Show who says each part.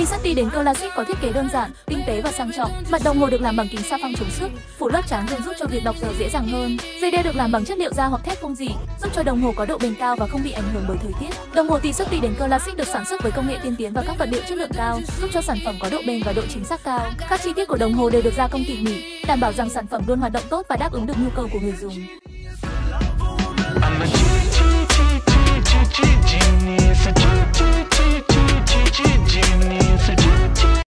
Speaker 1: T-Sati đến Classic có thiết kế đơn giản, tinh tế và sang trọng. Mặt đồng hồ được làm bằng kính sa phăng chống xước, phủ lớp trắng thường giúp cho việc đọc giờ dễ dàng hơn. Dây đeo được làm bằng chất liệu da hoặc thép không dỉ, giúp cho đồng hồ có độ bền cao và không bị ảnh hưởng bởi thời tiết. Đồng hồ T-Sati đến Classic được sản xuất với công nghệ tiên tiến và các vật liệu chất lượng cao, giúp cho sản phẩm có độ bền và độ chính xác cao. Các chi tiết của đồng hồ đều được gia công tỉ mỉ, đảm bảo rằng sản phẩm luôn hoạt động tốt và đáp ứng được nhu cầu của người dùng.